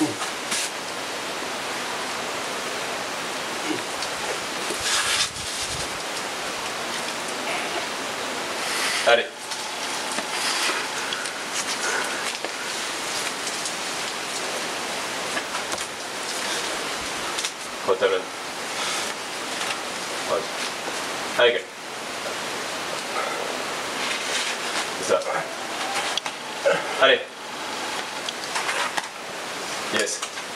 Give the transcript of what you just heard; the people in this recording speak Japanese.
あれ。こたるはいあれ。Yes.